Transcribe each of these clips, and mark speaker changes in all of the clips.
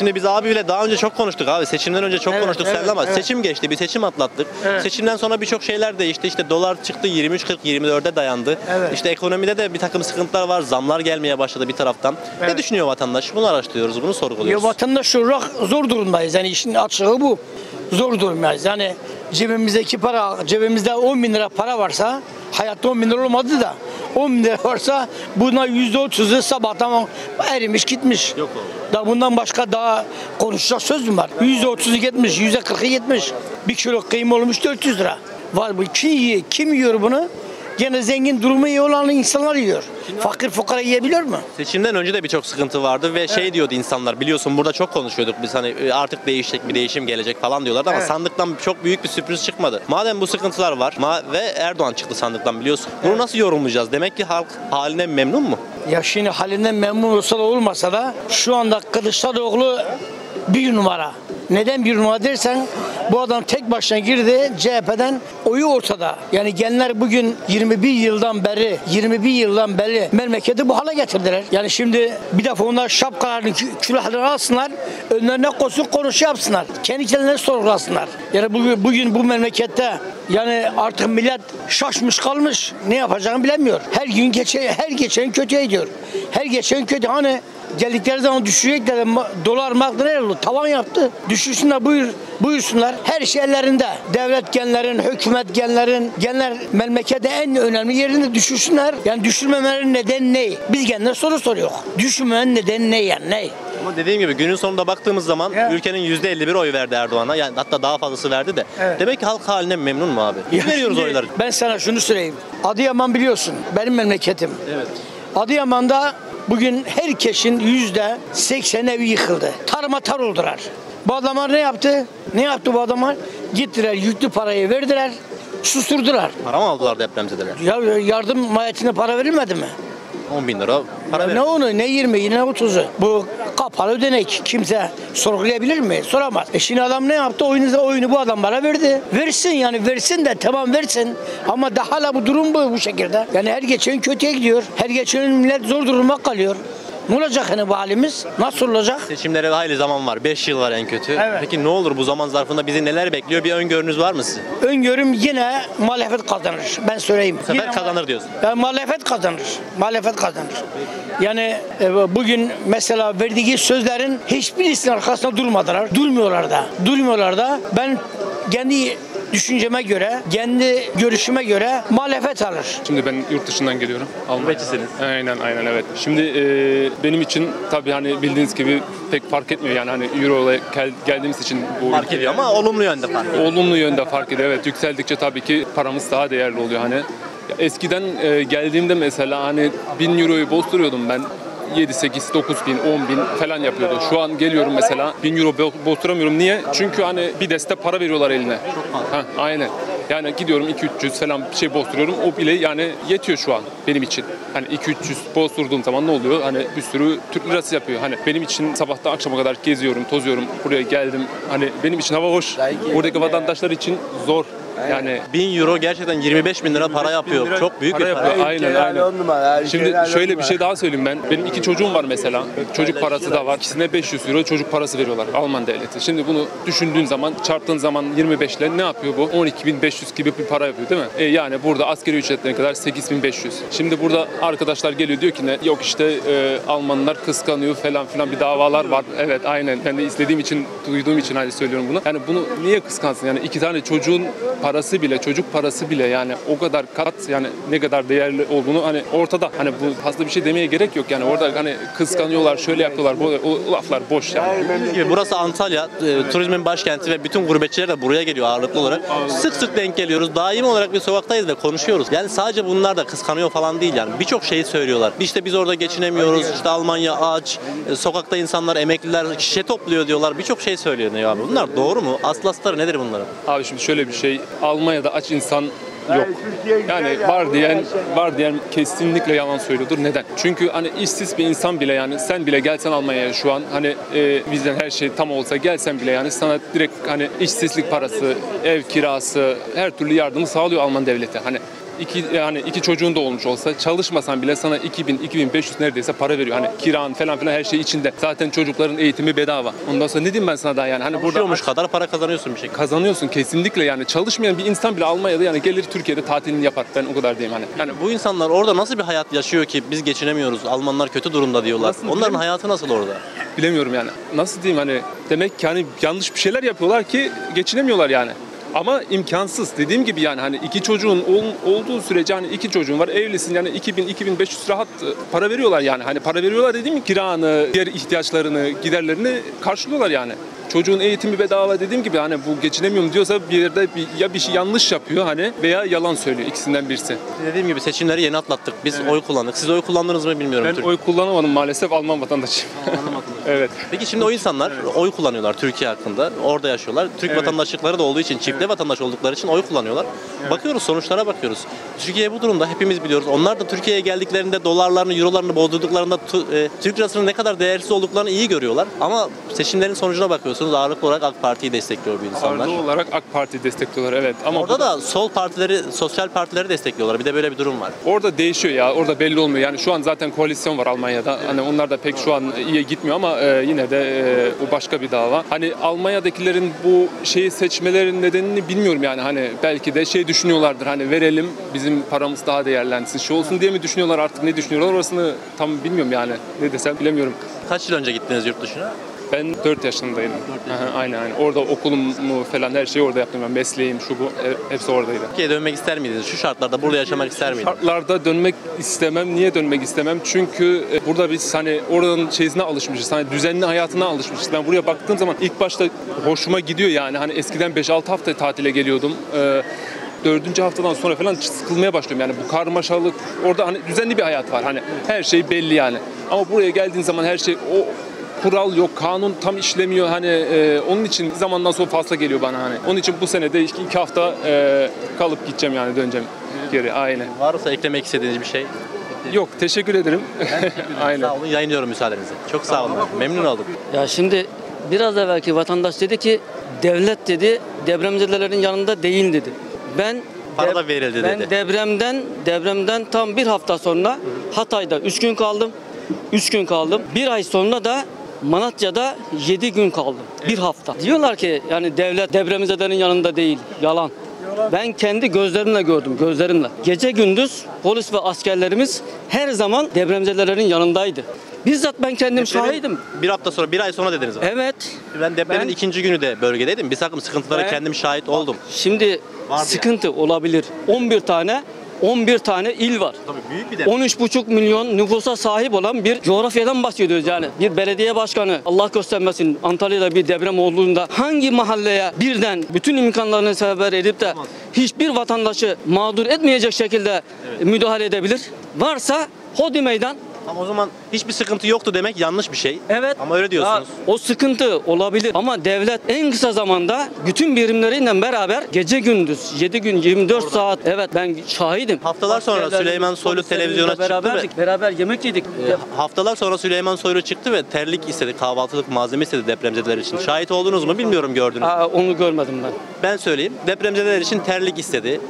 Speaker 1: Şimdi biz abiyle daha önce çok konuştuk abi. Seçimden önce çok
Speaker 2: Evet,
Speaker 1: konuştuk
Speaker 2: evet,
Speaker 1: seninle ama
Speaker 2: evet.
Speaker 1: seçim geçti. Bir seçim atlattık.
Speaker 2: Evet.
Speaker 1: Seçimden sonra birçok şeyler değişti. İşte dolar çıktı 23.40 24'e dayandı.
Speaker 2: Evet.
Speaker 1: İşte ekonomide de bir takım sıkıntılar var. Zamlar gelmeye başladı bir taraftan. Ne
Speaker 2: Evet.
Speaker 1: düşünüyor vatandaş? Bunu araştırıyoruz, bunu
Speaker 2: Ya
Speaker 1: sorguluyoruz.
Speaker 2: vatandaş olarak zor durumdayız. Yani işin açığı bu. Zor durumdayız. Yani cebimizdeki para, cebimizde 10 bin lira para varsa, hayatta 10 bin lira olmadı da 10 bin lira varsa buna yüzde otuzu sabahtan erimiş gitmiş.
Speaker 1: Yok oldu.
Speaker 2: Da bundan başka daha konuşacak söz mü var? Yüzde otuzu gitmiş, yüzde kırkı gitmiş. Bir kilo kıyım olmuş 400 lira. Var bu. Kim yiyor? Kim yiyor bunu? Gene zengin durumu iyi olan insanlar yiyor. Fakir fukara yiyebiliyor mu?
Speaker 1: Seçimden önce de birçok sıkıntı vardı ve şey diyordu insanlar biliyorsun burada çok konuşuyorduk biz hani e, artık değişecek bir değişim gelecek falan diyorlardı ama
Speaker 2: Evet.
Speaker 1: sandıktan çok büyük bir sürpriz çıkmadı. Madem bu sıkıntılar var ma- ve Erdoğan çıktı sandıktan biliyorsun. Bunu nasıl yorumlayacağız? Demek ki halk haline memnun mu?
Speaker 2: Ya şimdi halinden memnun olsa da olmasa da şu anda Kılıçdaroğlu bir numara. Neden bir numara dersen bu adam tek başına girdi CHP'den oyu ortada. Yani genler bugün 21 yıldan beri 21 yıldan beri memleketi bu hale getirdiler. Yani şimdi bir defa onlar şapkalarını kü- külahlarını alsınlar önlerine koysun konuşu yapsınlar. Kendi kendilerine sorgulasınlar. Yani bugün, bugün bu memlekette yani artık millet şaşmış kalmış. Ne yapacağını bilemiyor. Her gün geçe, her geçen kötüye gidiyor. Her geçen kötü. Hani geldikleri zaman düşecekler. Dolar mark ne oldu? Tavan yaptı. Düşürsünler buyur, buyursunlar. Her şey ellerinde. Devlet genlerin, hükümet genlerin, genler memlekette en önemli yerinde düşürsünler. Yani düşürmemenin nedeni ne? Biz genler soru soruyor. Düşürmemenin nedeni ne yani ne?
Speaker 1: Ama dediğim gibi günün sonunda baktığımız zaman
Speaker 2: Ya.
Speaker 1: ülkenin %51 oy verdi Erdoğan'a. Yani hatta daha fazlası verdi de.
Speaker 2: Evet.
Speaker 1: Demek ki halk haline memnun mu abi? Biz veriyoruz
Speaker 2: şimdi
Speaker 1: oyları.
Speaker 2: Ben sana şunu söyleyeyim. Adıyaman biliyorsun benim memleketim.
Speaker 1: Evet.
Speaker 2: Adıyaman'da bugün herkesin yüzde seksen evi yıkıldı. Tarıma tar oldular. Bu adamlar ne yaptı? Ne yaptı bu adamlar? Gittiler yüklü parayı verdiler, susturdular.
Speaker 1: Para mı aldılar depremzedeler?
Speaker 2: Ya yardım mahiyetine para verilmedi mi?
Speaker 1: 10 bin lira para
Speaker 2: Ne
Speaker 1: ver.
Speaker 2: onu ne 20 ne 30'u. Bu kapalı ödenek. Kimse sorgulayabilir mi? Soramaz. E şimdi adam ne yaptı? Oyunu, oyunu bu adamlara verdi. Versin yani versin de tamam versin. Ama daha hala bu durum bu bu şekilde. Yani her geçen kötüye gidiyor. Her geçen millet zor duruma kalıyor. Ne olacak hani bu halimiz? Nasıl olacak?
Speaker 1: Seçimlere hayli zaman var. 5 yıl var en kötü.
Speaker 2: Evet.
Speaker 1: Peki ne olur bu zaman zarfında bizi neler bekliyor? Bir öngörünüz var mı sizin?
Speaker 2: Öngörüm yine muhalefet kazanır. Ben söyleyeyim.
Speaker 1: Bu sefer
Speaker 2: Yine
Speaker 1: kazanır diyorsun.
Speaker 2: Ya muhalefet kazanır. Muhalefet kazanır. Yani e, bugün mesela verdiği sözlerin hiçbirisinin arkasında durmadılar. Durmuyorlar da. Durmuyorlar da. Ben kendi düşünceme göre, kendi görüşüme göre muhalefet alır.
Speaker 3: Şimdi ben yurt dışından geliyorum.
Speaker 1: Gurbetçisiniz.
Speaker 3: Aynen aynen evet. Şimdi e, benim için tabii hani bildiğiniz gibi pek fark etmiyor yani hani Euro ile gel- geldiğimiz için bu
Speaker 1: Fark
Speaker 3: ülkeye-
Speaker 1: ediyor ama olumlu yönde fark ediyor.
Speaker 3: olumlu yönde fark ediyor. Evet yükseldikçe tabii ki paramız daha değerli oluyor hani. Eskiden e, geldiğimde mesela hani 1000 euroyu bozduruyordum ben. 7, 8, 9 bin, 10 bin falan yapıyordu. Şu an geliyorum mesela 1000 euro bo- bozduramıyorum. Niye? Çünkü hani bir deste para veriyorlar eline. Ha, aynen. Yani gidiyorum 2-300 falan bir şey bozduruyorum. O bile yani yetiyor şu an benim için. Hani 2-300 bozdurduğum zaman ne oluyor? Hani bir sürü Türk lirası yapıyor. Hani benim için sabahtan akşama kadar geziyorum, tozuyorum. Buraya geldim. Hani benim için hava hoş. Buradaki vatandaşlar için zor. Yani
Speaker 1: 1000 euro gerçekten 25 bin lira para yapıyor. Çok büyük
Speaker 3: para
Speaker 1: bir para.
Speaker 3: yapıyor. Aynen aynen. Şimdi şöyle bir şey daha söyleyeyim ben. Benim iki çocuğum var mesela. Çocuk parası da var. İkisine 500 euro çocuk parası veriyorlar Alman devleti. Şimdi bunu düşündüğün zaman çarptığın zaman 25 ile ne yapıyor bu? 12.500 gibi bir para yapıyor değil mi? E yani burada askeri ücretlerine kadar 8500. Şimdi burada arkadaşlar geliyor diyor ki ne? Yok işte e, Almanlar kıskanıyor falan filan bir davalar var. Evet aynen. Ben de izlediğim için, duyduğum için hani söylüyorum bunu. Yani bunu niye kıskansın? Yani iki tane çocuğun parası bile, çocuk parası bile yani o kadar kat yani ne kadar değerli olduğunu hani ortada. Hani bu fazla bir şey demeye gerek yok yani orada hani kıskanıyorlar, şöyle yapıyorlar. Bu o laflar boş yani.
Speaker 1: Burası Antalya, e, turizmin başkenti ve bütün gurbetçiler de buraya geliyor ağırlıklı olarak. Sık sık denk geliyoruz. Daimi olarak bir sokaktayız ve konuşuyoruz. Yani sadece bunlar da kıskanıyor falan değil yani. Birçok şeyi söylüyorlar. İşte biz orada geçinemiyoruz. İşte Almanya aç. e, Sokakta insanlar, emekliler şişe topluyor diyorlar. Birçok şey söylüyor ne abi. Bunlar doğru mu? Aslı astarı nedir bunların?
Speaker 3: Abi şimdi şöyle bir şey. Almanya'da aç insan yok. Yani var diyen var diyen kesinlikle yalan söylüyordur. Neden? Çünkü hani işsiz bir insan bile yani sen bile gelsen Almanya'ya şu an hani e, bizden her şey tam olsa gelsen bile yani sana direkt hani işsizlik parası, ev kirası, her türlü yardımı sağlıyor Alman devleti. Hani iki yani iki çocuğun da olmuş olsa çalışmasan bile sana 2000 2500 neredeyse para veriyor. Hani kiran falan filan her şey içinde. Zaten çocukların eğitimi bedava. Ondan sonra ne diyeyim ben sana daha yani hani burada
Speaker 1: Çalışıyormuş kadar para kazanıyorsun bir şekilde.
Speaker 3: kazanıyorsun kesinlikle yani çalışmayan bir insan bile Almanya'da yani gelir Türkiye'de tatilini yapar. Ben o kadar diyeyim hani. Yani
Speaker 1: Bu insanlar orada nasıl bir hayat yaşıyor ki biz geçinemiyoruz, Almanlar kötü durumda diyorlar.
Speaker 3: Nasıl
Speaker 1: Onların hayatı nasıl orada?
Speaker 3: bilemiyorum yani. Nasıl diyeyim hani demek ki hani yanlış bir şeyler yapıyorlar ki geçinemiyorlar yani. Ama imkansız. Dediğim gibi yani hani iki çocuğun ol- olduğu sürece hani iki çocuğun var evlisin yani 2000 2500 rahat e, para veriyorlar yani. Hani para veriyorlar dediğim gibi kiranı, diğer ihtiyaçlarını, giderlerini karşılıyorlar yani. Çocuğun eğitimi bedava dediğim gibi hani bu geçinemiyorum diyorsa bir yerde bir, ya bir şey yanlış yapıyor hani veya yalan söylüyor ikisinden birisi.
Speaker 1: Dediğim gibi seçimleri yeni atlattık. Biz oy kullandık. Siz oy kullandınız mı bilmiyorum.
Speaker 3: Ben oy kullanamadım maalesef Alman vatandaşıyım. evet.
Speaker 1: Peki şimdi o insanlar oy kullanıyorlar Türkiye hakkında. Orada yaşıyorlar. Türk
Speaker 3: Evet.
Speaker 1: vatandaşlıkları da olduğu için, çifte vatandaş oldukları için oy kullanıyorlar. Bakıyoruz sonuçlara bakıyoruz. Türkiye bu durumda hepimiz biliyoruz. Onlar da Türkiye'ye geldiklerinde dolarlarını, eurolarını bozdurduklarında e, Türk lirasının ne kadar değersiz olduklarını iyi görüyorlar. Ama seçimlerin sonucuna bakıyorsunuz ağırlıklı olarak AK Parti'yi destekliyor bu insanlar.
Speaker 3: Ağırlığı olarak AK Parti destekliyorlar evet. Ama
Speaker 1: Orada
Speaker 3: bu-
Speaker 1: da sol partileri, sosyal partileri destekliyorlar. Bir de böyle bir durum var.
Speaker 3: Orada değişiyor ya. Orada belli olmuyor. Yani şu an zaten koalisyon var Almanya'da. Hani onlar da pek şu an iyi gitmiyor ama e, yine de e, bu başka bir dava. Hani Almanya'dakilerin bu şeyi seçmelerinin nedenini bilmiyorum yani. Hani belki de şey düşünüyorlardır. Hani verelim bizim paramız daha değerlensin. Şey olsun diye mi düşünüyorlar artık ne düşünüyorlar orasını tam bilmiyorum yani. Ne desem bilemiyorum.
Speaker 1: Kaç yıl önce gittiniz yurt dışına?
Speaker 3: Ben 4 yaşındaydım. Aha, aynen aynen. Orada okulumu falan her şeyi orada yaptım. Ben mesleğim şu bu e, hepsi oradaydı.
Speaker 1: Türkiye'ye dönmek ister miydiniz? Şu şartlarda burada yaşamak ister miydiniz?
Speaker 3: şartlarda dönmek istemem. Niye dönmek istemem? Çünkü e, burada biz hani oranın şeyine alışmışız. Hani düzenli hayatına alışmışız. Ben buraya baktığım zaman ilk başta hoşuma gidiyor yani. Hani eskiden 5-6 hafta tatile geliyordum. Ee, dördüncü haftadan sonra falan sıkılmaya başlıyorum. Yani bu karmaşalık, orada hani düzenli bir hayat var. Hani her şey belli yani. Ama buraya geldiğin zaman her şey o kural yok, kanun tam işlemiyor. Hani e, onun için zamandan sonra fazla geliyor bana hani. Onun için bu sene de iki, iki hafta e, kalıp gideceğim yani döneceğim geri. Aynen.
Speaker 1: Varsa eklemek istediğiniz bir şey.
Speaker 3: Yok teşekkür ederim. Aynen.
Speaker 1: Sağ olun yayınlıyorum müsaadenizle. Çok sağ olun. Memnun oldum.
Speaker 4: Ya şimdi biraz evvelki vatandaş dedi ki devlet dedi depremzedelerin yanında değil dedi. Ben
Speaker 1: Para da verildi
Speaker 4: ben
Speaker 1: dedi.
Speaker 4: depremden depremden tam bir hafta sonra Hatay'da 3 gün kaldım. 3 gün kaldım. Bir ay sonra da Malatya'da 7 gün kaldım. Bir hafta. Diyorlar ki yani devlet depremzedelerin yanında değil. Yalan. Ben kendi gözlerimle gördüm, gözlerimle. Gece gündüz polis ve askerlerimiz her zaman depremzedelerin yanındaydı. Bizzat ben kendim şahidim.
Speaker 1: Bir hafta sonra, bir ay sonra dediniz. bana.
Speaker 4: Evet.
Speaker 1: Ben depremin
Speaker 4: Ben-
Speaker 1: ikinci günü de bölgedeydim. Bir takım sıkıntılara
Speaker 4: Ben-
Speaker 1: kendim şahit oldum.
Speaker 4: Şimdi
Speaker 1: Vardı
Speaker 4: sıkıntı olabilir. 11 tane 11 tane il var.
Speaker 1: Tabii büyük bir deprem.
Speaker 4: 13,5 milyon nüfusa sahip olan bir coğrafyadan bahsediyoruz yani. Bir belediye başkanı Allah göstermesin Antalya'da bir deprem olduğunda hangi mahalleye birden bütün imkanlarını sefer edip de hiçbir vatandaşı mağdur etmeyecek şekilde müdahale edebilir? Varsa hodi meydan
Speaker 1: Ama o zaman hiçbir sıkıntı yoktu demek yanlış bir şey.
Speaker 4: Evet.
Speaker 1: Ama öyle diyorsunuz.
Speaker 4: Ya, o sıkıntı olabilir ama devlet en kısa zamanda bütün birimleriyle beraber gece gündüz 7 gün 24 saat evet ben şahidim.
Speaker 1: Haftalar sonra Süleyman Soylu televizyona çıktı ve-
Speaker 4: Beraber yemek yedik.
Speaker 1: Ee, Haftalar sonra Süleyman Soylu çıktı ve terlik istedi, kahvaltılık malzeme istedi depremzedeler için. Şahit oldunuz mu bilmiyorum gördünüz. mü?
Speaker 4: Aa, onu görmedim ben.
Speaker 1: Ben söyleyeyim. Depremzedeler için terlik istedi.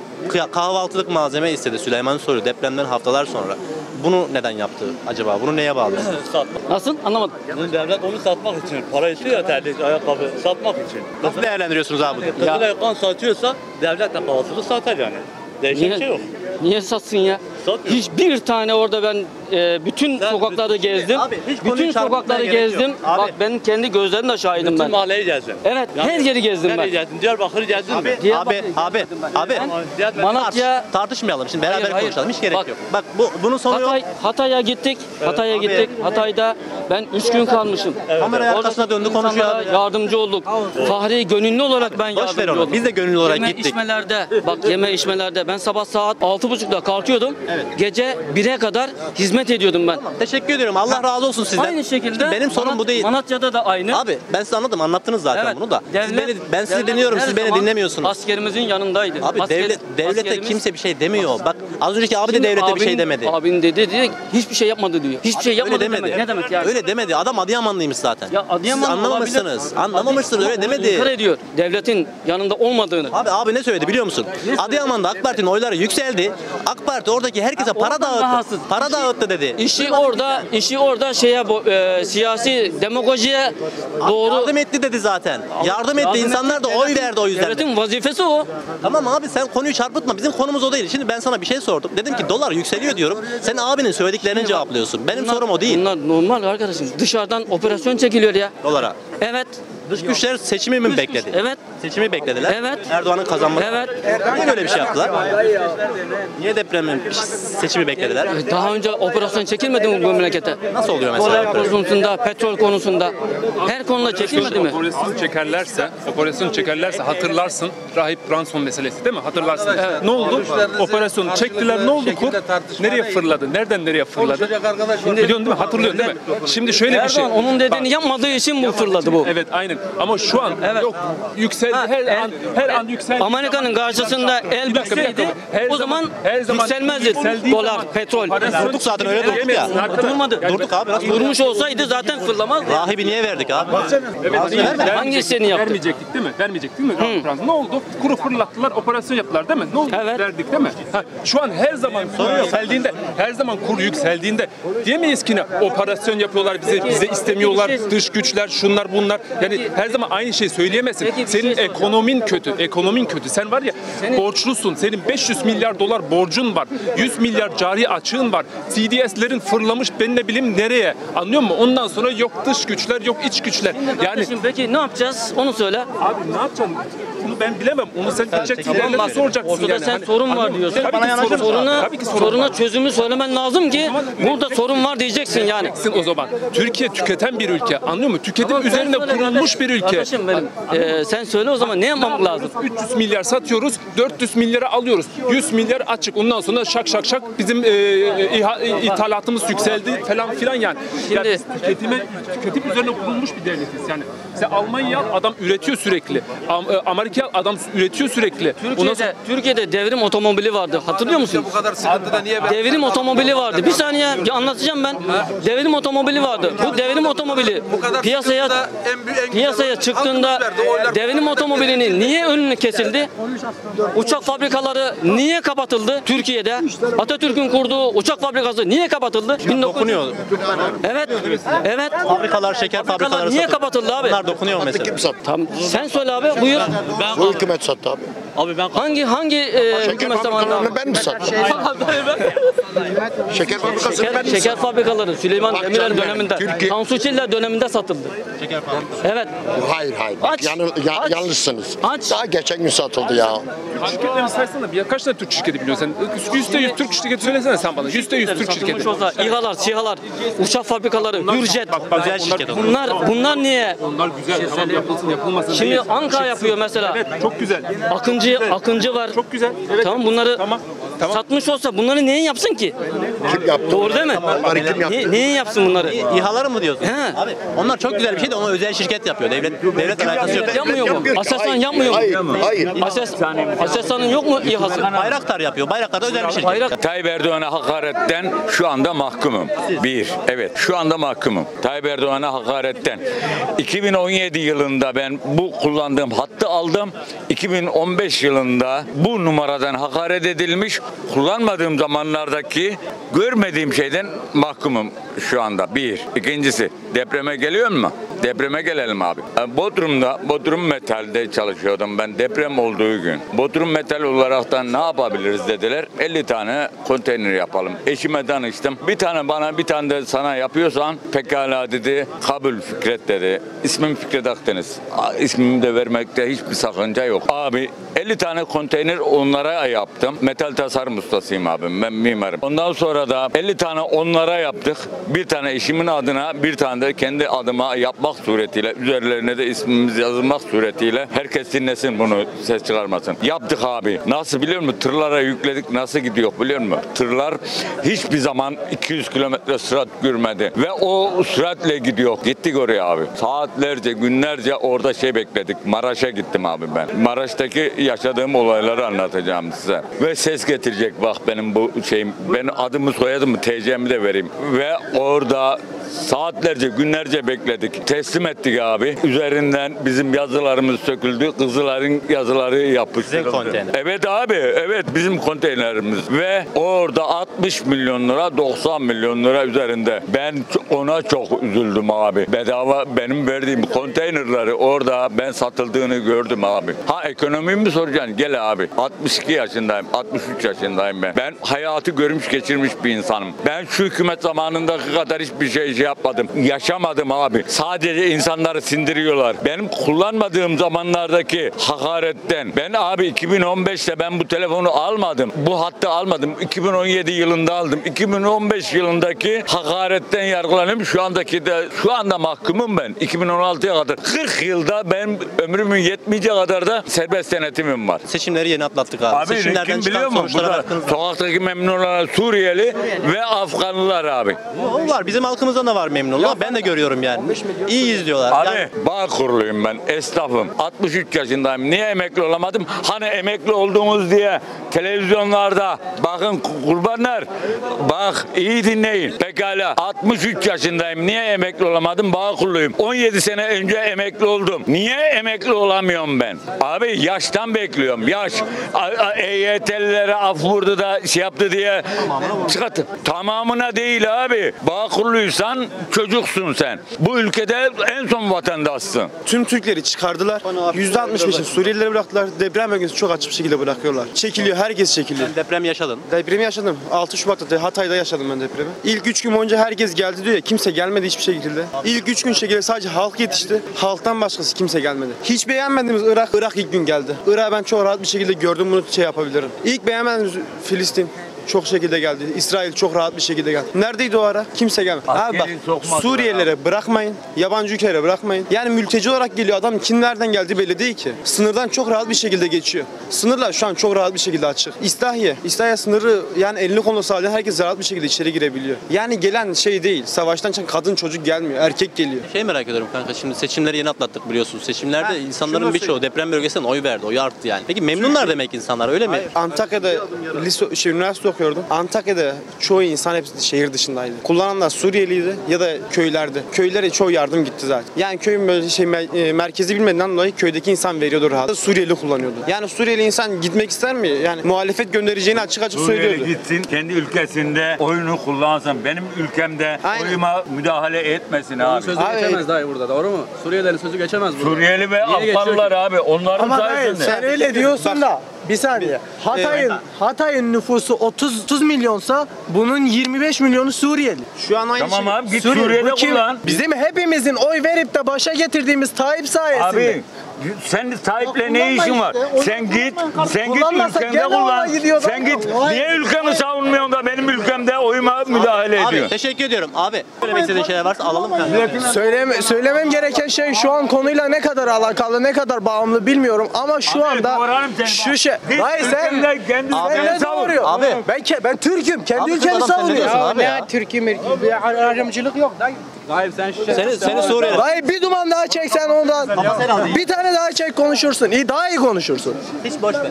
Speaker 1: Kahvaltılık malzeme istedi Süleyman Soylu depremden haftalar sonra. Bunu neden yaptı acaba? Bunu neye bağlıyorsunuz?
Speaker 4: Nasıl? Anlamadım.
Speaker 5: Bunu devlet onu satmak için. Para istiyor ya terlik, ayakkabı satmak için.
Speaker 1: Nasıl değerlendiriyorsunuz abi? bunu?
Speaker 5: Kızılay kan satıyorsa devlet de kahvaltılık satar yani. Değişen
Speaker 4: Niye,
Speaker 5: bir şey yok.
Speaker 4: niye satsın ya?
Speaker 5: Satmıyor.
Speaker 4: Hiçbir tane orada ben e, bütün
Speaker 5: Sen
Speaker 4: sokakları
Speaker 5: bütün-
Speaker 4: gezdim.
Speaker 1: Abi, hiç
Speaker 4: bütün sokakları
Speaker 1: yok.
Speaker 4: gezdim.
Speaker 1: Abi.
Speaker 4: Bak ben kendi gözlerimle şahidim
Speaker 5: Bütün
Speaker 4: ben.
Speaker 5: mahalleyi gezdin.
Speaker 4: Evet, her yeri gezdim ben.
Speaker 5: Nereye gezdin? Diyarbakır'ı gezdin
Speaker 1: Abi,
Speaker 5: mi?
Speaker 4: Diyarbakır'ı
Speaker 1: abi, abi, abi.
Speaker 5: Diyarbakır-
Speaker 4: Manatya,
Speaker 1: Tartışmayalım şimdi beraber
Speaker 4: Hayır, hayır.
Speaker 1: konuşalım hiç gerek
Speaker 4: Bak-
Speaker 1: yok. Bak bu bunun sonu yok.
Speaker 4: Hatay, Hatay'a gittik. Hatay'a
Speaker 1: Abi.
Speaker 4: gittik. Hatay'da ben 3 gün kalmışım.
Speaker 1: Kameraya
Speaker 4: Orada
Speaker 1: arkasına döndü konuşuyor abi.
Speaker 4: Yardımcı olduk. Fahri gönüllü olarak ben yardımcı oldum.
Speaker 1: Biz de gönüllü olarak
Speaker 4: yeme
Speaker 1: gittik.
Speaker 4: içmelerde, bak yeme içmelerde ben sabah saat 6.30'da kalkıyordum. Gece 1'e kadar hizmet hizmet ediyordum ben.
Speaker 1: Teşekkür ediyorum. Allah razı olsun sizden.
Speaker 4: Aynı şekilde
Speaker 1: benim sorun
Speaker 4: Manat-
Speaker 1: bu değil.
Speaker 4: Manatya'da da aynı.
Speaker 1: Abi ben size anladım. Anlattınız zaten
Speaker 4: Evet,
Speaker 1: bunu da. Siz
Speaker 4: devlet-
Speaker 1: beni, ben sizi
Speaker 4: devlet
Speaker 1: dinliyorum. Siz beni dinlemiyorsunuz.
Speaker 4: Askerimizin yanındaydı.
Speaker 1: Abi
Speaker 4: Asker-
Speaker 1: devlet devlete kimse bir şey demiyor. Bak az önceki abi de devlete bir şey demedi.
Speaker 4: Abin dedi diye hiçbir şey yapmadı diyor. Hiçbir şey yapmadı
Speaker 1: demedi.
Speaker 4: Ne demek yani?
Speaker 1: Öyle demedi. Adam Adıyamanlıymış zaten.
Speaker 4: Ya Adıyaman
Speaker 1: Siz anlamamışsınız. Anlamamışsınız. Öyle
Speaker 4: İnkar
Speaker 1: demedi.
Speaker 4: ediyor. Devletin yanında olmadığını.
Speaker 1: Abi abi ne söyledi biliyor musun? Adıyaman'da AK Parti'nin oyları yükseldi. AK Parti oradaki herkese para dağıttı. Para dağıttı dedi.
Speaker 4: İşi orada, işi orada şeye e, siyasi demagojiye doğru
Speaker 1: Yardım etti dedi zaten. Yardım etti. İnsanlar da oy verdi o yüzden.
Speaker 4: Devletin vazifesi o.
Speaker 1: Tamam abi sen konuyu çarpıtma. Bizim konumuz o değil. Şimdi ben sana bir şey sordum. Dedim ki dolar yükseliyor diyorum. Sen abinin söylediklerini cevaplıyorsun. Benim
Speaker 4: Bunlar-
Speaker 1: sorum o değil.
Speaker 4: Bunlar normal arkadaşım. Dışarıdan operasyon çekiliyor ya.
Speaker 1: Dolara.
Speaker 4: Evet.
Speaker 1: Dış güçler seçimi mi bekledi?
Speaker 4: Evet.
Speaker 1: Seçimi beklediler.
Speaker 4: Evet.
Speaker 1: Erdoğan'ın kazanması.
Speaker 4: Evet.
Speaker 1: Niye böyle bir şey yaptılar? Niye depremin seçimi beklediler?
Speaker 4: Daha önce operasyon çekilmedi mi bu memlekete?
Speaker 1: Nasıl oluyor mesela?
Speaker 4: Dolar konusunda, petrol konusunda. Her konuda çekilmedi mi?
Speaker 3: Operasyon çekerlerse, operasyon çekerlerse hatırlarsın rahip Branson meselesi değil mi? Hatırlarsın. Ne oldu? Operasyonu çektiler. Ne oldu kur? Nereye fırladı? Nereden nereye fırladı? Biliyorsun değil mi? Hatırlıyorsun değil mi? Şimdi şöyle bir şey.
Speaker 4: Erdoğan onun dediğini yapmadığı için bu fırladı bu.
Speaker 3: Evet aynen. Ama şu an
Speaker 4: Evet.
Speaker 3: yok yükseldi.
Speaker 4: Ha,
Speaker 3: Her
Speaker 4: el-
Speaker 3: an her an yükseldi.
Speaker 4: Amerika'nın karşısında el
Speaker 3: Bir dakika, bir dakika.
Speaker 4: bükseydi
Speaker 3: Her
Speaker 4: o zaman yükselmezdi
Speaker 3: yükseldiği
Speaker 4: dolar,
Speaker 3: zaman-
Speaker 4: petrol.
Speaker 1: Durduk zaten öyle durduk ya.
Speaker 4: Durmadı.
Speaker 1: Durduk abi nasıl?
Speaker 4: Durmuş olsaydı zaten fırlamazdı.
Speaker 1: Rahibi niye verdik abi?
Speaker 4: Hangi hisseni yaptı?
Speaker 3: Vermeyecektik değil mi? Vermeyecektik değil mi? Fransız. Ne oldu? Kuru fırlattılar, operasyon yaptılar değil mi? Ne oldu?
Speaker 4: Evet.
Speaker 3: Verdik değil mi? Ha, şu an her zaman kur yükseldiğinde, her zaman kur yükseldiğinde diyemeyiz ki ne? Operasyon yapıyorlar bize, bize istemiyorlar,
Speaker 4: şey-
Speaker 3: dış güçler, şunlar bunlar. Yani her zaman aynı şeyi söyleyemezsin. Senin
Speaker 4: şey.
Speaker 3: Ekonomin kötü, ekonomin kötü. Sen var ya borçlusun. Senin 500 milyar dolar borcun var. 100 milyar cari açığın var. CDS'lerin fırlamış ben ne bileyim nereye. Anlıyor musun? Ondan sonra yok dış güçler, yok iç güçler. Yani
Speaker 4: Kardeşim peki ne yapacağız? Onu söyle.
Speaker 3: Abi ne yapacaksın? Bunu ben bilemem. Onu sen gideceksin.
Speaker 4: Tamam bak
Speaker 3: soracaksın
Speaker 4: ortada
Speaker 3: yani.
Speaker 4: sen
Speaker 3: Hani-
Speaker 4: sorun var
Speaker 3: anlıyor musun?
Speaker 4: diyorsun.
Speaker 3: Tabii ki sorun var.
Speaker 4: soruna,
Speaker 3: Tabii ki sorun
Speaker 4: soruna
Speaker 3: var.
Speaker 4: çözümü söylemen lazım ki burada sorun var diyeceksin yani.
Speaker 3: Gitsin o zaman. Türkiye tüketen bir ülke. Anlıyor musun? Tüketim
Speaker 4: Tamam, sen
Speaker 3: üzerine
Speaker 4: söyle
Speaker 3: kurulmuş bir ülke.
Speaker 4: Kardeşim benim. Ee, sen söyle o zaman ne yapmamız lazım?
Speaker 3: 300 milyar satıyoruz, 400 milyara alıyoruz. 100 milyar açık. Ondan sonra şak şak şak bizim e, iha- ithalatımız yükseldi falan filan yani.
Speaker 4: Şimdi-
Speaker 3: yani tüketime, tüketim üzerine kurulmuş bir devletiz yani. Sen Almanya al, adam üretiyor sürekli. E, Amerika al, adam üretiyor sürekli. Ondan sonra-
Speaker 4: Türkiye'de, Türkiye'de devrim otomobili vardı. Hatırlıyor musun?
Speaker 6: Bu kadar sıkıntıda niye ben
Speaker 4: Devrim otomobili vardı. Bir saniye anlatacağım ben. Devrim otomobili vardı. Bu devrim otomobili piyasaya piyasaya çıktığında
Speaker 6: oylar-
Speaker 4: devrim otomobilinin niye önünü kesildi? Uçak fabrikaları niye kapatıldı Türkiye'de? Atatürk'ün kurduğu uçak fabrikası niye kapatıldı? 1900
Speaker 1: Dokunuyor.
Speaker 4: Evet. Evet.
Speaker 1: Fabrikalar, şeker
Speaker 4: Fabrikalar
Speaker 1: fabrikaları
Speaker 4: niye kapatıldı abi?
Speaker 1: Bunlar dokunuyor mesela.
Speaker 7: Kim sattı?
Speaker 4: Tamam. Sen söyle abi buyur.
Speaker 7: Bu hükümet sattı abi.
Speaker 5: Abi ben
Speaker 4: Hangi hangi e,
Speaker 7: Şeker fabrikalarını ben mi sattım? Şeker fabrikasını
Speaker 4: Şeker,
Speaker 7: ben mi
Speaker 4: şeker fabrikaları Süleyman
Speaker 7: Bak
Speaker 4: Demirel döneminde.
Speaker 7: Türkiye-
Speaker 4: Tansu Çiller döneminde satıldı. Evet.
Speaker 7: Hayır hayır.
Speaker 4: Aç,
Speaker 7: yanı- ya-
Speaker 4: aç.
Speaker 7: yanlışsınız.
Speaker 4: Aç.
Speaker 7: Daha geçen gün satıldı ya.
Speaker 3: Şirketlerini saysana bir kaç tane Türk şirketi biliyorsun sen? Yüzde yüz Türk şirketi söylesene sen bana. Yüzde yüz Türk şirketi.
Speaker 4: olsa İHA'lar, SİHA'lar, uçak fabrikaları, Hürjet.
Speaker 3: Bak, bak,
Speaker 1: Özel
Speaker 3: onlar-
Speaker 1: şirket.
Speaker 4: Bunlar bunlar niye?
Speaker 3: Onlar güzel. Tamam yapılsın yapılmasın.
Speaker 4: Şimdi
Speaker 3: Çıksın.
Speaker 4: yapıyor mesela.
Speaker 3: Evet çok güzel.
Speaker 4: Akıncı Akıncı var.
Speaker 3: Çok güzel. Evet.
Speaker 4: Tamam bunları
Speaker 3: Tamam. Tamam.
Speaker 4: satmış olsa bunları neyin yapsın ki?
Speaker 7: Kim yaptı?
Speaker 4: Doğru değil mi?
Speaker 7: Bunları kim yaptı?
Speaker 4: Ne, neyin yapsın bunları?
Speaker 1: İHA'ları mı diyorsun?
Speaker 4: He.
Speaker 1: Abi onlar çok güzel bir şey de onu özel şirket yapıyor. Devlet devlet alakası yok.
Speaker 4: Yapmıyor mu? Aselsan yapmıyor mu?
Speaker 7: Hayır. Hayır.
Speaker 4: Ases, Aselsan'ın yok mu İHA'sı?
Speaker 1: Bayraktar yapıyor. Bayraktar da özel bir şirket.
Speaker 4: Bayrak
Speaker 8: Tayyip Erdoğan'a hakaretten şu anda mahkumum. Bir, evet şu anda mahkumum. Tayyip Erdoğan'a hakaretten. 2017 yılında ben bu kullandığım hattı aldım. 2015 yılında bu numaradan hakaret edilmiş. Kullanmadığım zamanlardaki görmediğim şeyden mahkumum şu anda. Bir. İkincisi depreme geliyor mu? Depreme gelelim abi. Bodrum'da, Bodrum Metal'de çalışıyordum ben deprem olduğu gün. Bodrum Metal olaraktan ne yapabiliriz dediler. 50 tane konteyner yapalım. Eşime danıştım. Bir tane bana bir tane de sana yapıyorsan pekala dedi. Kabul Fikret dedi. İsmim Fikret Akdeniz. İsmimi de vermekte hiçbir sakınca yok. Abi 50 tane konteyner onlara yaptım. Metal tasarım ustasıyım abim. Ben mimarım. Ondan sonra Orada 50 tane onlara yaptık. Bir tane eşimin adına, bir tane de kendi adıma yapmak suretiyle, üzerlerine de ismimiz yazılmak suretiyle herkes dinlesin bunu, ses çıkarmasın. Yaptık abi. Nasıl biliyor musun? Tırlara yükledik, nasıl gidiyor biliyor musun? Tırlar hiçbir zaman 200 kilometre sürat görmedi. Ve o süratle gidiyor. Gittik oraya abi. Saatlerce, günlerce orada şey bekledik. Maraş'a gittim abi ben. Maraş'taki yaşadığım olayları anlatacağım size. Ve ses getirecek bak benim bu şeyim. Ben adımı soyadımı TC'mi de vereyim. Ve orada saatlerce günlerce bekledik. Teslim ettik abi. Üzerinden bizim yazılarımız söküldü. Kızıların yazıları yapıştırıldı.
Speaker 1: Sizin konteyner.
Speaker 8: Evet abi. Evet bizim konteynerimiz. Ve orada 60 milyon lira 90 milyon lira üzerinde. Ben ona çok üzüldüm abi. Bedava benim verdiğim konteynerleri orada ben satıldığını gördüm abi. Ha ekonomiyi mi soracaksın? Gel abi. 62 yaşındayım. 63 yaşındayım ben. Ben hayatı görmüş geçirmiş bir insanım. Ben şu hükümet zamanındaki kadar hiçbir şey şey yapmadım. Yaşamadım abi. Sadece insanları sindiriyorlar. Benim kullanmadığım zamanlardaki hakaretten ben abi 2015'te ben bu telefonu almadım. Bu hattı almadım. 2017 yılında aldım. 2015 yılındaki hakaretten yargılanıyorum. Şu andaki de şu anda mahkumum ben. 2016'ya kadar 40 yılda ben ömrümün yetmeyeceği kadar da serbest denetimim var.
Speaker 1: Seçimleri yeni atlattık abi.
Speaker 8: Abi
Speaker 1: Seçimlerden
Speaker 8: kim biliyor mu? Burada sokaktaki memnunlar Suriyeli ve Afganlılar abi.
Speaker 1: O var. Bizim halkımızdan da var memnunlar. Ben de görüyorum yani. İyi izliyorlar.
Speaker 8: Abi
Speaker 1: Yani
Speaker 8: bağ kuruluyum ben esnafım. 63 yaşındayım. Niye emekli olamadım? Hani emekli olduğumuz diye televizyonlarda bakın kurbanlar bak iyi dinleyin. Pekala 63 yaşındayım. Niye emekli olamadım? Bağ kuruluyum. 17 sene önce emekli oldum. Niye emekli olamıyorum ben? Abi yaştan bekliyorum. Yaş. EYT'lilere af vurdu da şey yaptı diye çıkarttı. Tamamına değil abi. Bağ kuruluysan çocuksun sen bu ülkede en son vatandaşsın
Speaker 9: Tüm Türkleri çıkardılar. %65'ini Suriyelilere bıraktılar. Deprem bölgesi çok açık bir şekilde bırakıyorlar. Çekiliyor, herkes çekiliyor.
Speaker 1: sen deprem yaşadın.
Speaker 9: Depremi yaşadım. 6 Şubat'ta Hatay'da yaşadım ben depremi. İlk 3 gün boyunca herkes geldi diyor ya. Kimse gelmedi hiçbir şekilde. İlk 3 gün şekilde sadece halk yetişti. Halktan başkası kimse gelmedi. Hiç beğenmediğimiz Irak, Irak ilk gün geldi. Irak'ı ben çok rahat bir şekilde gördüm bunu şey yapabilirim. İlk beğenmediğimiz Filistin çok şekilde geldi. İsrail çok rahat bir şekilde geldi. Neredeydi o ara? Kimse gelmedi. Abi bak Suriyelilere bırakmayın. Yabancı ülkelere bırakmayın. Yani mülteci olarak geliyor adam kim nereden geldiği belli değil ki. Sınırdan çok rahat bir şekilde geçiyor. Sınırlar şu an çok rahat bir şekilde açık. İslahiye. İslahiye sınırı yani elini kolunu sağlayan herkes rahat bir şekilde içeri girebiliyor. Yani gelen şey değil. Savaştan çıkan kadın çocuk gelmiyor. Erkek geliyor.
Speaker 1: Şey merak ediyorum kanka şimdi seçimleri yeni atlattık biliyorsunuz. Seçimlerde
Speaker 9: Ha,
Speaker 1: insanların birçoğu deprem bölgesinden oy verdi. Oy arttı yani. Peki memnunlar demek insanlar öyle mi?
Speaker 9: Antakya'da lise, şey, üniversite okuyordum. Antakya'da çoğu insan hepsi şehir dışındaydı. Kullananlar Suriyeliydi ya da köylerde. Köylere çoğu yardım gitti zaten. Yani köyün böyle şey e, merkezi bilmediğinden dolayı köydeki insan veriyordu rahat. Suriyeli kullanıyordu. Yani Suriyeli insan gitmek ister mi? Yani muhalefet göndereceğini açık açık söylüyordu.
Speaker 8: Suriyeli gitsin kendi ülkesinde oyunu kullansın. Benim ülkemde
Speaker 9: Aynen.
Speaker 8: oyuma müdahale etmesin abi.
Speaker 6: Sözü
Speaker 9: Abi-
Speaker 6: geçemez dayı burada doğru mu? Suriyelilerin sözü geçemez burada.
Speaker 8: Suriyeli ve
Speaker 6: Niye geçiyor
Speaker 8: Afganlılar
Speaker 6: ki?
Speaker 8: abi onların
Speaker 10: Ama hayır
Speaker 8: sayesinde.
Speaker 10: sen öyle diyorsun da bir saniye. Hatay'ın Hatay'ın nüfusu 30 30 milyonsa bunun 25 milyonu Suriyeli.
Speaker 9: Şu an aynı
Speaker 8: Tamam
Speaker 9: şey.
Speaker 8: abi git
Speaker 10: Suriye-
Speaker 8: Suriye'de
Speaker 10: bu kim?
Speaker 8: kullan.
Speaker 10: Bizim hepimizin oy verip de başa getirdiğimiz Tayyip sayesinde.
Speaker 8: Abi sen Tayyip'le ne işin var? Sen git, sen git
Speaker 10: Kullanmasa
Speaker 8: ülkende
Speaker 10: gene ona
Speaker 8: kullan.
Speaker 10: gidiyor
Speaker 8: Sen git. Niye ülkemi savunmuyorsun da benim ülkemde oyuma müdahale
Speaker 1: Abi
Speaker 8: ediyor?
Speaker 1: teşekkür ediyorum. Abi söylemek istediğin şeyler varsa alalım.
Speaker 10: Söyleme, söylemem gereken şey şu an konuyla ne kadar alakalı, ne kadar bağımlı bilmiyorum ama şu
Speaker 8: Abi,
Speaker 10: anda şu şey. Hayır sen Abi ne
Speaker 8: savun.
Speaker 10: doğuruyor?
Speaker 1: Abi.
Speaker 10: Ben ke- ben Türk'üm. Kendi
Speaker 1: Abi,
Speaker 10: ülkemi
Speaker 1: sen ne?
Speaker 10: Türk'üm ayrımcılık yok.
Speaker 6: Dayı sen şu
Speaker 1: Seni, seni Suriye'de.
Speaker 10: Hayır bir duman daha çeksen ondan. Bir tane daha çek konuşursun. İyi daha iyi konuşursun.
Speaker 1: Hiç boş ver.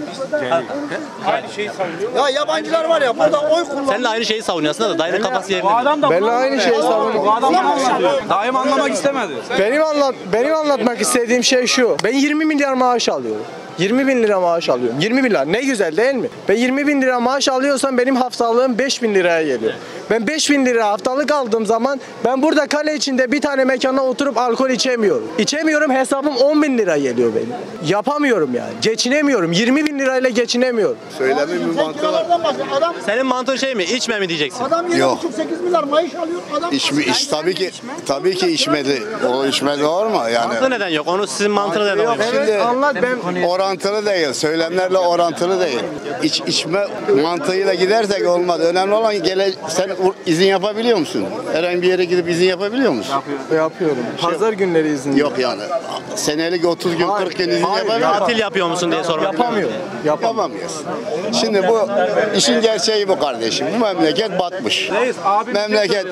Speaker 10: Ya yabancılar var ya burada oy kullan.
Speaker 1: Sen de aynı şeyi savunuyorsun da dayının kafası yerinde. değil.
Speaker 10: Ben de aynı şeyi savunuyorum.
Speaker 6: Daim anlamak istemedi.
Speaker 10: Benim anlat benim anlatmak istediğim şey şu. Ben 20 milyar maaş alıyorum. 20 bin lira maaş alıyorum. 20 bin lira ne güzel değil mi? Ben 20 bin lira maaş alıyorsam benim haftalığım 5 bin liraya geliyor. Ben 5000 lira haftalık aldığım zaman ben burada kale içinde bir tane mekanda oturup alkol içemiyorum. İçemiyorum hesabım 10 bin lira geliyor benim. Yapamıyorum yani. Geçinemiyorum. 20 bin lirayla geçinemiyorum.
Speaker 7: Söylemin bir mantığı var.
Speaker 1: Senin mantığın şey mi? İçme mi diyeceksin?
Speaker 7: Yok.
Speaker 11: 8 milyar maaş alıyor. Adam
Speaker 7: İçmi, iç, tabii ki tabii ki içmedi. O içmedi olur mu? Yani
Speaker 1: Mantığı neden yok? Onu sizin mantığınız neden yok?
Speaker 7: Şimdi
Speaker 10: Anlat ben
Speaker 7: orantılı değil. Söylemlerle orantılı değil. İç, içme mantığıyla gidersek olmaz. Önemli olan gele, sen izin yapabiliyor musun? Herhangi bir yere gidip izin yapabiliyor musun?
Speaker 10: yapıyorum. Pazar günleri izin.
Speaker 7: Yok yani. Senelik 30 gün 40 gün izin yapabiliyor musun?
Speaker 1: Tatil yapıyor musun diye sormak
Speaker 10: Yapamıyorum.
Speaker 7: Yapamıyorsun. Şimdi bu işin gerçeği bu kardeşim. Bu memleket batmış. Memleket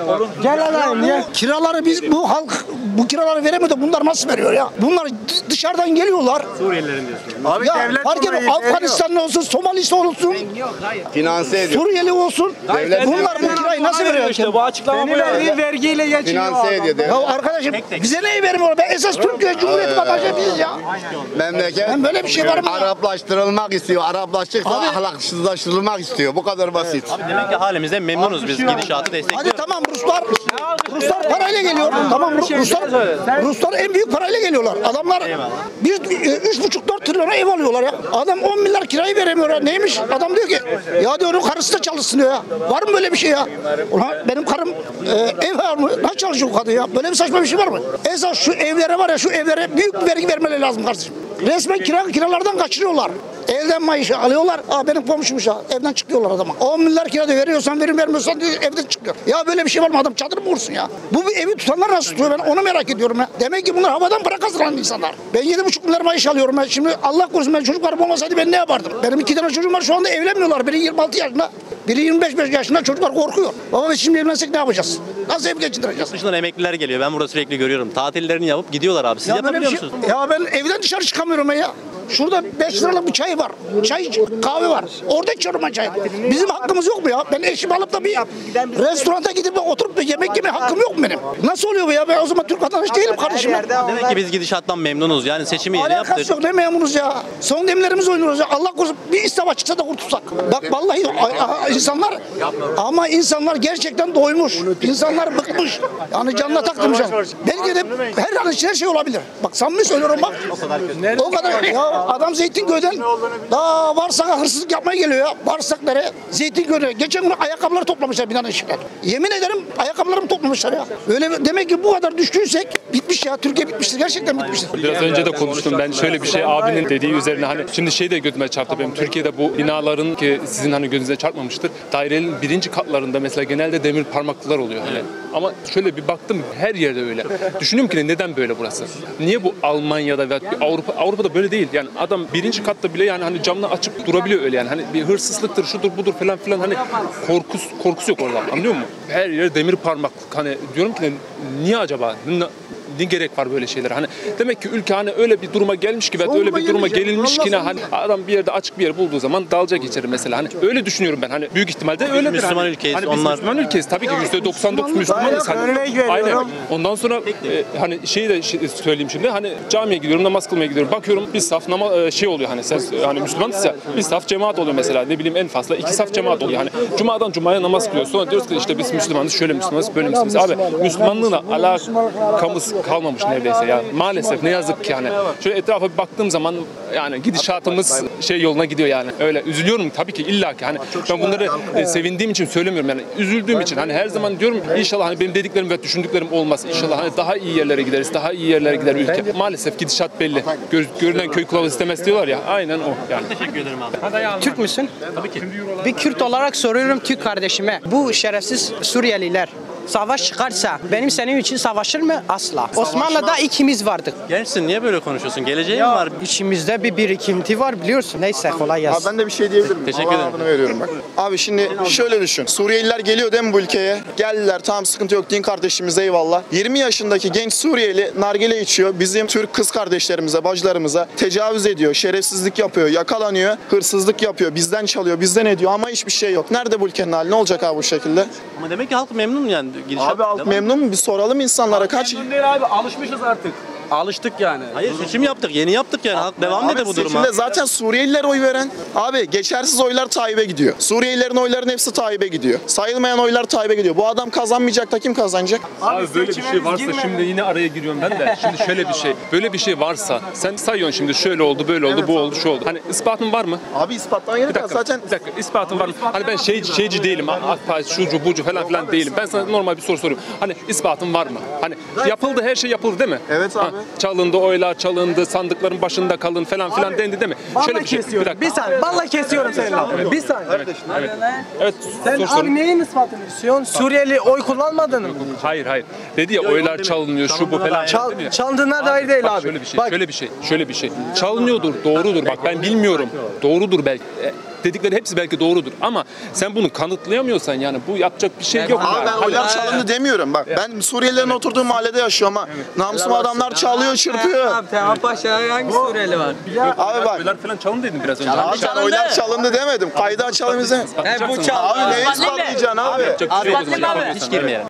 Speaker 10: Gel alayım ya.
Speaker 11: kiraları biz bu halk bu kiraları veremiyor da bunlar nasıl veriyor ya? Bunlar dışarıdan geliyorlar.
Speaker 1: Suriyelilerin diyorsun.
Speaker 10: Abi
Speaker 11: ya
Speaker 10: devlet
Speaker 11: fark
Speaker 10: veriyor.
Speaker 11: Afganistanlı olsun, Somalisi olsun,
Speaker 7: finanse ediyor.
Speaker 11: Suriyeli olsun.
Speaker 7: Devlet-
Speaker 11: bunlar bu kirayı nasıl veriyor?
Speaker 5: İşte bu açıklama bu
Speaker 10: Benim
Speaker 5: ya.
Speaker 10: verdiğim vergiyle geçiniyor
Speaker 7: Finanse ediyor.
Speaker 11: Ya arkadaşım bize neyi vermiyor? Ben esas Türkiye Cumhuriyeti vatandaşı değiliz ya.
Speaker 7: Memleket
Speaker 11: Ben böyle bir şey var mı?
Speaker 7: Araplaştırılmak istiyor. Araplaştıkça ahlaksızlaştırılmak istiyor. Bu kadar basit.
Speaker 1: Demek ki halimizde memnunuz biz gidişatı
Speaker 11: Hadi
Speaker 1: destekliyoruz.
Speaker 11: tamam Ruslar Ruslar parayla geliyor. Tamam Ru- Ruslar Ruslar en büyük parayla geliyorlar. Adamlar biz 3,5-4 trilyona ev alıyorlar ya. Adam 10 milyar kirayı veremiyor ya. Neymiş? Adam diyor ki ya diyor onun karısı da çalışsın diyor ya. Var mı böyle bir şey ya? Ulan benim karım e, ev almıyor. Nasıl çalışıyor kadın ya? Böyle bir saçma bir şey var mı? Esas şu evlere var ya şu evlere büyük bir vergi vermeleri lazım kardeşim. Resmen kira, kiralardan kaçırıyorlar. Elden maaşı alıyorlar. Aa benim komşummuş ha. Evden çıkıyorlar adama. 10 milyar kira da veriyorsan verin vermiyorsan diyor, evden çıkıyor. Ya böyle bir şey var mı adam çadır mı kursun ya? Bu bir evi tutanlar nasıl tutuyor ben onu merak ediyorum ya. Demek ki bunlar havadan para kazanan insanlar. Ben 7,5 milyar maaş alıyorum. Ben şimdi Allah korusun ben çocuklarım olmasaydı ben ne yapardım? Benim iki tane çocuğum var şu anda evlenmiyorlar. Biri 26 yaşında. Biri 25 yaşında çocuklar korkuyor. Baba biz şimdi evlensek ne yapacağız? Nasıl ev geçindireceğiz?
Speaker 1: Dışından emekliler geliyor. Ben burada sürekli görüyorum. Tatillerini yapıp gidiyorlar abi. Siz
Speaker 11: Ya
Speaker 1: yapabiliyor
Speaker 11: şey-
Speaker 1: musunuz?
Speaker 11: Ya ben evden dışarı çıkamıyorum ben ya. Şurada 5 liralık bir çay var. Çay, kahve var. Orada içiyorum ben çay. Bizim hakkımız yok mu ya? Ben eşimi alıp da bir restoranta gidip de oturup da yemek yeme hakkım yok mu benim? Nasıl oluyor bu ya? Ben o zaman Türk vatandaşı değilim kardeşim. ya.
Speaker 1: Demek ki biz gidişattan memnunuz. Yani seçimi yeni
Speaker 11: Alakası
Speaker 1: yaptık.
Speaker 11: yok ne memuruz ya. Son demlerimiz oynuyoruz ya. Allah korusun bir istifa çıksa da kurtulsak. Bak vallahi insanlar ama insanlar gerçekten doymuş. İnsanlar bıkmış. Yani canına taktırmış. Belki de her an için her şey olabilir. Bak samimi söylüyorum bak. O kadar. Ya adam Zeytinköy'den daha Varsak'a hırsızlık yapmaya geliyor ya. Varsak nereye? Zeytinköy'e. Geçen gün ayakkabıları toplamışlar binanın içinden. Yemin ederim ayakkabılarımı toplamışlar ya. Öyle demek ki bu kadar düştüysek bitmiş ya. Türkiye bitmiştir. Gerçekten bitmiştir.
Speaker 3: Biraz önce de konuştum ben şöyle bir şey abinin dediği üzerine hani şimdi şey de gözüme çarptı benim Türkiye'de bu binaların ki sizin hani gözünüze çarpmamıştır. Dairelerin birinci katlarında mesela genelde demir parmaklılar oluyor hani. Ama şöyle bir baktım her yerde öyle. Düşünüyorum ki neden böyle burası? Niye bu Almanya'da ve Avrupa Avrupa'da böyle değil. Yani adam birinci katta bile yani hani camını açıp durabiliyor öyle yani. Hani bir hırsızlıktır, şudur budur falan filan hani korkusu, korkusu yok orada. Anlıyor musun? Her yer demir parmaklık. Hani diyorum ki niye acaba? Ne- gerek var böyle şeyler? Hani demek ki ülke hani öyle bir duruma gelmiş ki ve öyle bir duruma gelinmiş ki ne hani adam bir yerde açık bir yer bulduğu zaman dalacak içeri mesela. Hani öyle düşünüyorum ben. Hani büyük ihtimalle öyledir.
Speaker 1: Müslüman
Speaker 3: hani.
Speaker 1: ülkeyiz,
Speaker 3: Hani biz
Speaker 1: onlar-
Speaker 3: Müslüman ülkeyiz. Tabii ki %99 Müslümanız. Hani, aynen. Ondan sonra e, hani şeyi de şey- söyleyeyim şimdi. Hani camiye gidiyorum, namaz kılmaya gidiyorum. Bakıyorum bir saf nama e, şey oluyor hani sen hani Müslümanız ya bir saf cemaat oluyor mesela. Ne bileyim en fazla iki saf cemaat oluyor. Hani cumadan cumaya namaz kılıyoruz. Sonra diyoruz ki işte biz Müslümanız, şöyle Müslümanız, böyle Müslümanız. Abi Müslümanlığına alakamız kalmamış neredeyse ya. Maalesef ne yazık ki yani. Şöyle etrafa bir baktığım zaman yani gidişatımız şey yoluna gidiyor yani. Öyle üzülüyorum tabii ki illa ki hani ben bunları e, sevindiğim için söylemiyorum yani. Üzüldüğüm için hani her zaman diyorum inşallah hani benim dediklerim ve düşündüklerim olmaz. İnşallah hani daha iyi yerlere gideriz. Daha iyi yerlere gider ülke. Maalesef gidişat belli. Gör- görünen köy kılavuz istemez diyorlar ya. Aynen o yani.
Speaker 1: Teşekkür ederim abi.
Speaker 12: Türk müsün?
Speaker 1: Tabii ki.
Speaker 12: Bir Kürt olarak soruyorum Türk kardeşime. Bu şerefsiz Suriyeliler savaş çıkarsa benim senin için savaşır mı? Asla. Osmanlı'da ikimiz vardık.
Speaker 1: Gençsin niye böyle konuşuyorsun? Geleceğin mi var?
Speaker 12: İçimizde bir birikinti var biliyorsun. Neyse kolay gelsin.
Speaker 13: Abi ben de bir şey diyebilir miyim?
Speaker 1: Teşekkür ederim.
Speaker 13: adını veriyorum bak. Abi şimdi şöyle düşün. Suriyeliler geliyor değil mi bu ülkeye? Geldiler tamam sıkıntı yok din kardeşimiz eyvallah. 20 yaşındaki genç Suriyeli nargile içiyor. Bizim Türk kız kardeşlerimize, bacılarımıza tecavüz ediyor. Şerefsizlik yapıyor, yakalanıyor. Hırsızlık yapıyor. Bizden çalıyor, bizden ediyor ama hiçbir şey yok. Nerede bu ülkenin hali? Ne olacak abi bu şekilde?
Speaker 1: Ama demek ki halk memnun yani. Gidişat
Speaker 13: Abi halk memnun mu? Bir soralım insanlara kaç...
Speaker 6: Memnun değil abi alışmışız artık.
Speaker 14: Alıştık yani.
Speaker 1: Hayır seçim yaptık. Yeni yaptık yani. Halk devam
Speaker 9: Abi
Speaker 1: dedi bu duruma.
Speaker 9: seçimde zaten Suriyeliler oy veren. Abi geçersiz oylar Tayyip'e gidiyor. Suriyelilerin oyların hepsi Tayyip'e gidiyor. Sayılmayan oylar Tayyip'e gidiyor. Bu adam kazanmayacak da kim kazanacak?
Speaker 3: Abi, böyle bir şey varsa şimdi yine araya giriyorum ben de. Şimdi şöyle bir şey. Böyle bir şey varsa sen sayıyorsun şimdi şöyle oldu, böyle oldu, bu oldu, şu oldu. Hani ispatın var mı?
Speaker 9: Abi ispatlamaya gerek
Speaker 3: Bir
Speaker 9: yok.
Speaker 3: dakika,
Speaker 9: Zaten
Speaker 3: bir dakika ispatın var mı? Hani ben şey, şeyci değilim, AK Parti şucu bucu falan filan değilim. Ben sana normal bir soru soruyorum. Hani ispatın var mı? Hani yapıldı her şey yapıldı değil mi?
Speaker 9: Evet abi.
Speaker 3: Çalındı, oylar çalındı, sandıkların başında kalın falan filan dendi değil mi? Şöyle bir şey, bir dakika.
Speaker 10: Bir saniye. Vallahi kesiyorum senin lafını. Bir saniye.
Speaker 3: Evet, evet. Evet,
Speaker 10: Sen
Speaker 3: sor
Speaker 10: abi
Speaker 3: sorun.
Speaker 10: neyin ispatını istiyorsun? Suriyeli oy kullanmadın mı?
Speaker 3: Hayır hayır. Dedi ya oylar çalınıyor şu bu falan.
Speaker 10: Çal,
Speaker 3: dedi ya.
Speaker 10: çaldığına dair değil
Speaker 3: Bak
Speaker 10: abi.
Speaker 3: şöyle bir şey, şöyle bir şey, şöyle bir şey. Çalınıyordur, doğrudur. Bak ben bilmiyorum. Doğrudur belki. Dedikleri hepsi belki doğrudur ama sen bunu kanıtlayamıyorsan yani bu yapacak bir şey yok.
Speaker 9: Abi
Speaker 3: yani.
Speaker 9: ben oylar çalındı demiyorum. Bak ben Suriyelilerin oturduğu mahallede yaşıyorum ama namusum adamlar çalıyor, çırpıyor.
Speaker 6: Tamam Paşa hangi Suriyeli var?
Speaker 9: Abi bak.
Speaker 3: Oylar falan çalındı dedim biraz önce.
Speaker 9: Abi sen oylar çalındı demedim. Bize.
Speaker 6: He bu
Speaker 9: Abi
Speaker 6: çaldı.
Speaker 9: neyi ispatlayacaksın abi?
Speaker 3: Bir şey.
Speaker 1: Hiç girmeyelim.